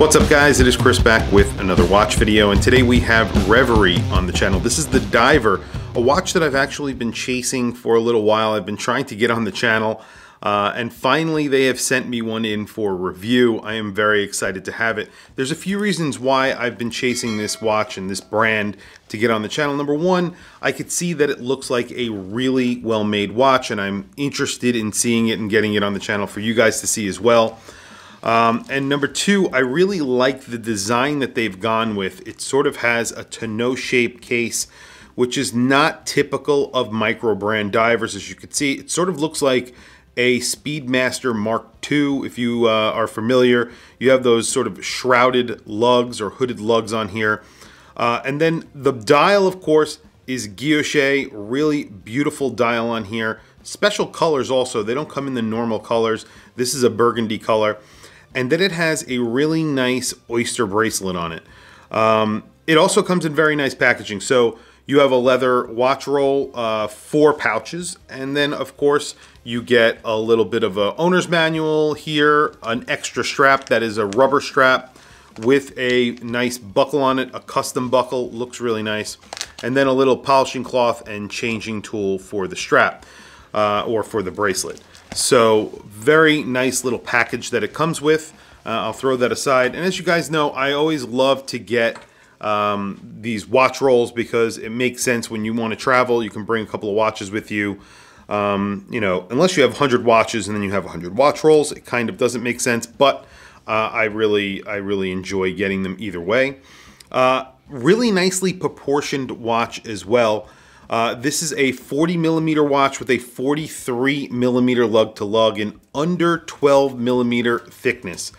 What's up guys, it is Chris back with another watch video and today we have Reverie on the channel. This is the Diver, a watch that I've actually been chasing for a little while. I've been trying to get on the channel uh, and finally they have sent me one in for review. I am very excited to have it. There's a few reasons why I've been chasing this watch and this brand to get on the channel. Number one, I could see that it looks like a really well-made watch and I'm interested in seeing it and getting it on the channel for you guys to see as well. Um, and number two, I really like the design that they've gone with. It sort of has a tonneau shaped case, which is not typical of micro brand divers. As you can see, it sort of looks like a Speedmaster Mark II. If you uh, are familiar, you have those sort of shrouded lugs or hooded lugs on here. Uh, and then the dial, of course, is guilloche, really beautiful dial on here. Special colors also, they don't come in the normal colors. This is a burgundy color and then it has a really nice oyster bracelet on it. Um, it also comes in very nice packaging. So you have a leather watch roll, uh, four pouches, and then of course you get a little bit of a owner's manual here, an extra strap that is a rubber strap with a nice buckle on it, a custom buckle, looks really nice, and then a little polishing cloth and changing tool for the strap uh, or for the bracelet. So very nice little package that it comes with. Uh, I'll throw that aside. And as you guys know, I always love to get um, these watch rolls because it makes sense when you want to travel. You can bring a couple of watches with you. Um, you know, unless you have 100 watches and then you have 100 watch rolls, it kind of doesn't make sense. But uh, I really, I really enjoy getting them either way. Uh, really nicely proportioned watch as well. Uh, this is a 40 millimeter watch with a 43 millimeter lug to lug in under 12 millimeter thickness.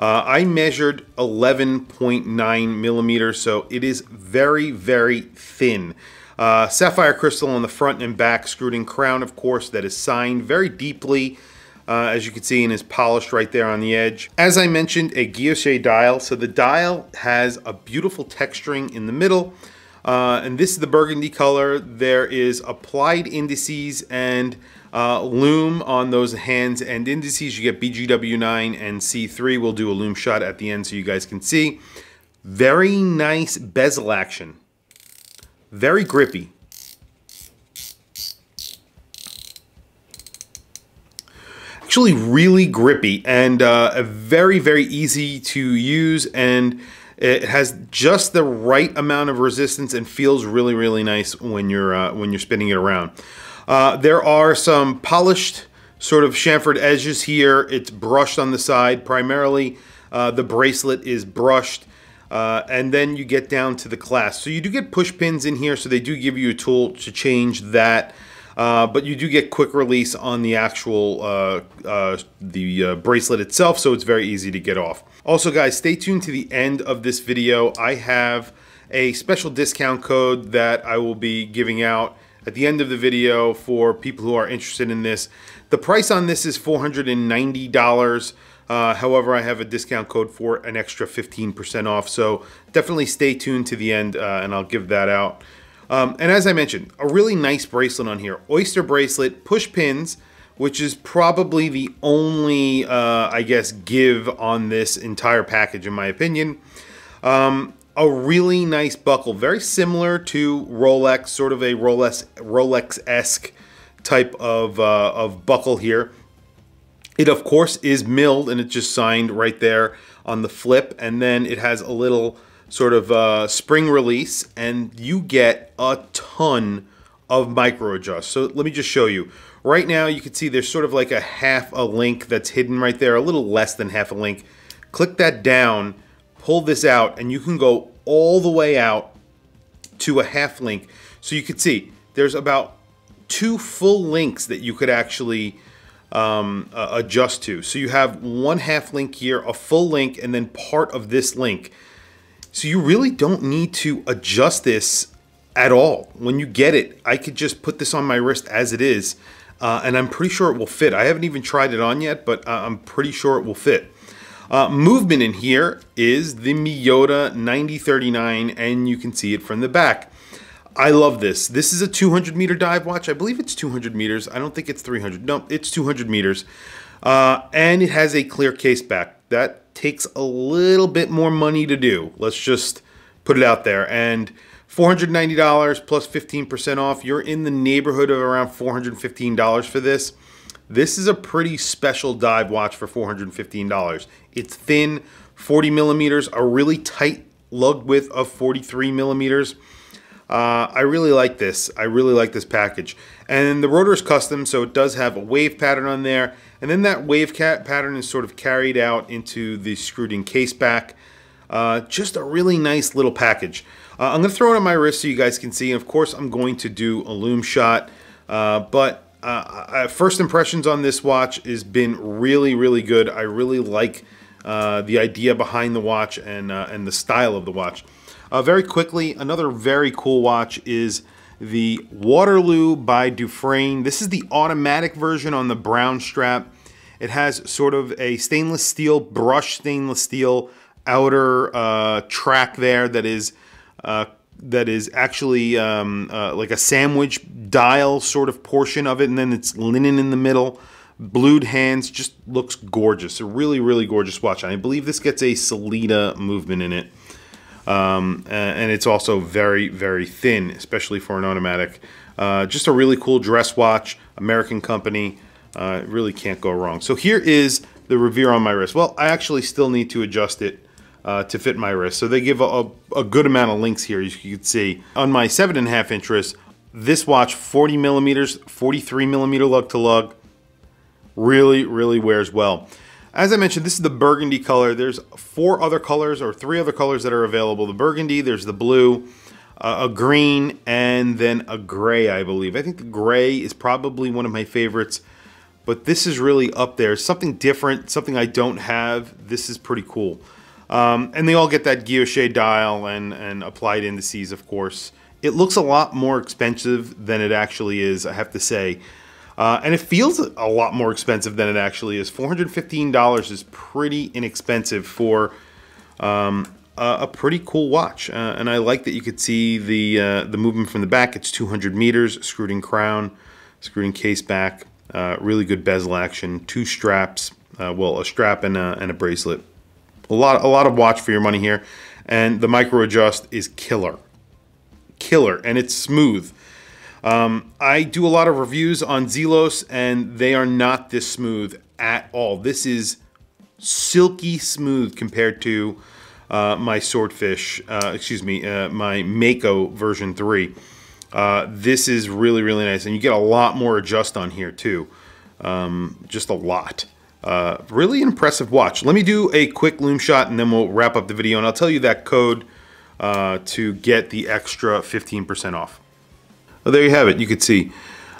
Uh, I measured 11.9 millimeters, so it is very, very thin. Uh, sapphire crystal on the front and back, screwed in crown, of course, that is signed very deeply, uh, as you can see, and is polished right there on the edge. As I mentioned, a guilloche dial. So the dial has a beautiful texturing in the middle, uh, and this is the burgundy color. There is applied indices and uh, lume on those hands and indices. You get BGW9 and C3. We'll do a lume shot at the end so you guys can see. Very nice bezel action. Very grippy. Actually really grippy and uh, very, very easy to use and it has just the right amount of resistance and feels really, really nice when you're uh, when you're spinning it around. Uh, there are some polished sort of chamfered edges here. It's brushed on the side. Primarily, uh, the bracelet is brushed. Uh, and then you get down to the clasp. So you do get push pins in here, so they do give you a tool to change that. Uh, but you do get quick release on the actual uh, uh, the uh, bracelet itself, so it's very easy to get off. Also, guys, stay tuned to the end of this video. I have a special discount code that I will be giving out at the end of the video for people who are interested in this. The price on this is $490. Uh, however, I have a discount code for an extra 15% off. So definitely stay tuned to the end uh, and I'll give that out. Um, and as I mentioned, a really nice bracelet on here. Oyster bracelet, push pins, which is probably the only, uh, I guess, give on this entire package, in my opinion. Um, a really nice buckle, very similar to Rolex, sort of a Rolex Rolex-esque type of, uh, of buckle here. It, of course, is milled, and it's just signed right there on the flip, and then it has a little sort of uh, spring release and you get a ton of micro adjust. So let me just show you. Right now you can see there's sort of like a half a link that's hidden right there, a little less than half a link. Click that down, pull this out, and you can go all the way out to a half link. So you can see there's about two full links that you could actually um, uh, adjust to. So you have one half link here, a full link, and then part of this link. So you really don't need to adjust this at all. When you get it, I could just put this on my wrist as it is, uh, and I'm pretty sure it will fit. I haven't even tried it on yet, but uh, I'm pretty sure it will fit. Uh, movement in here is the Miyota 9039, and you can see it from the back. I love this. This is a 200 meter dive watch. I believe it's 200 meters. I don't think it's 300. No, it's 200 meters. Uh, and it has a clear case back. That takes a little bit more money to do. Let's just put it out there. And $490 plus 15% off. You're in the neighborhood of around $415 for this. This is a pretty special dive watch for $415. It's thin, 40 millimeters, a really tight lug width of 43 millimeters. Uh, I really like this. I really like this package. And the rotor is custom, so it does have a wave pattern on there. And then that wave pattern is sort of carried out into the screwed in case back. Uh, just a really nice little package. Uh, I'm going to throw it on my wrist so you guys can see. And of course, I'm going to do a lume shot. Uh, but uh, first impressions on this watch has been really, really good. I really like uh, the idea behind the watch and, and the style of the watch. Uh, very quickly, another very cool watch is the Waterloo by Dufrane. This is the automatic version on the brown strap. It has sort of a stainless steel, brushed stainless steel outer uh, track there that is uh, that is actually um, uh, like a sandwich dial sort of portion of it, and then it's linen in the middle. Blued hands, just looks gorgeous. A really, really gorgeous watch. I believe this gets a Sellita movement in it. Um, and it's also very, very thin, especially for an automatic. Uh, just a really cool dress watch, American company. Uh, really can't go wrong. So here is the Reverie on my wrist. Well, I actually still need to adjust it uh, to fit my wrist. So they give a, a, a, good amount of links here, as you can see. On my seven and a half inch wrist, this watch, 40 millimeters, 43 millimeter lug to lug, really, really wears well. As I mentioned, this is the burgundy color. There's four other colors or three other colors that are available. The burgundy, there's the blue, uh, a green, and then a gray, I believe. I think the gray is probably one of my favorites, but this is really up there. Something different, something I don't have. This is pretty cool. Um, and they all get that guilloche dial and, and applied indices, of course. It looks a lot more expensive than it actually is, I have to say. Uh, and it feels a lot more expensive than it actually is. $415 is pretty inexpensive for um, a, a, pretty cool watch. Uh, and I like that you could see the, uh, the movement from the back. It's 200 meters, screwed in crown, screwed in case back. Uh, really good bezel action, two straps, uh, well, a strap and a, and a bracelet. A lot, a lot of watch for your money here. And the micro adjust is killer. Killer. And it's smooth. Um, I do a lot of reviews on Zelos, and they are not this smooth at all. This is silky smooth compared to uh, my Swordfish, uh, excuse me, uh, my Mako version 3. Uh, this is really, really nice, and you get a lot more adjust on here too. Um, just a lot. Uh, really impressive watch. Let me do a quick lume shot, and then we'll wrap up the video, and I'll tell you that code uh, to get the extra 15% off. Well, there you have it. You could see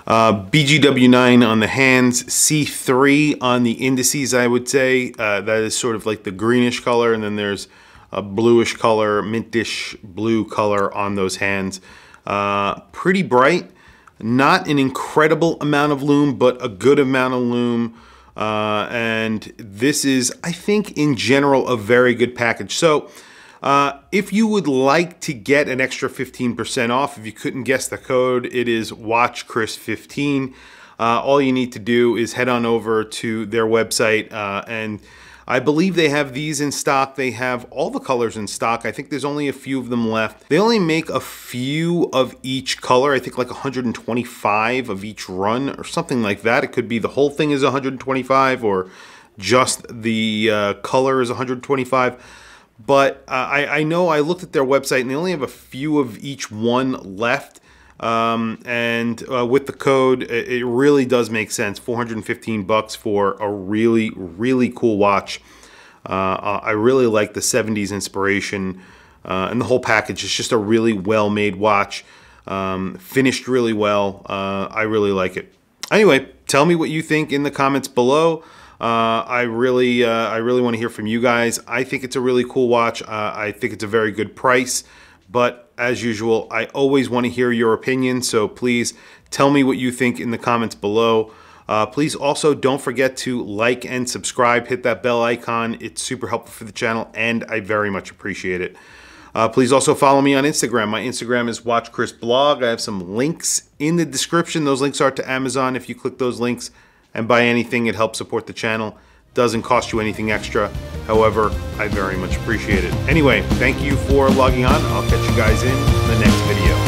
uh, BGW9 on the hands, C3 on the indices, I would say. Uh, that is sort of like the greenish color, and then there's a bluish color, mintish blue color on those hands. Uh, pretty bright. Not an incredible amount of lume, but a good amount of lume. Uh, and this is, I think, in general, a very good package. So uh, if you would like to get an extra 15% off, if you couldn't guess the code, it is WatchChris15. Uh, all you need to do is head on over to their website uh, and I believe they have these in stock. They have all the colors in stock. I think there's only a few of them left. They only make a few of each color. I think like 125 of each run or something like that. It could be the whole thing is 125 or just the uh, color is 125 but uh, I, I, know I looked at their website and they only have a few of each one left. Um, and uh, with the code, it, really does make sense. 415 bucks for a really, really cool watch. Uh, I really like the 70s inspiration uh, and the whole package is just a really well-made watch. Um, finished really well. Uh, I really like it. Anyway, tell me what you think in the comments below. Uh, I really, uh, I really want to hear from you guys. I think it's a really cool watch. Uh, I think it's a very good price, but as usual, I always want to hear your opinion. So please tell me what you think in the comments below. Uh, please also don't forget to like and subscribe. Hit that bell icon. It's super helpful for the channel, and I very much appreciate it. Uh, please also follow me on Instagram. My Instagram is Watch Chris Blog. I have some links in the description. Those links are to Amazon. If you click those links and buy anything, it helps support the channel. Doesn't cost you anything extra. However, I very much appreciate it. Anyway, thank you for logging on. I'll catch you guys in the next video.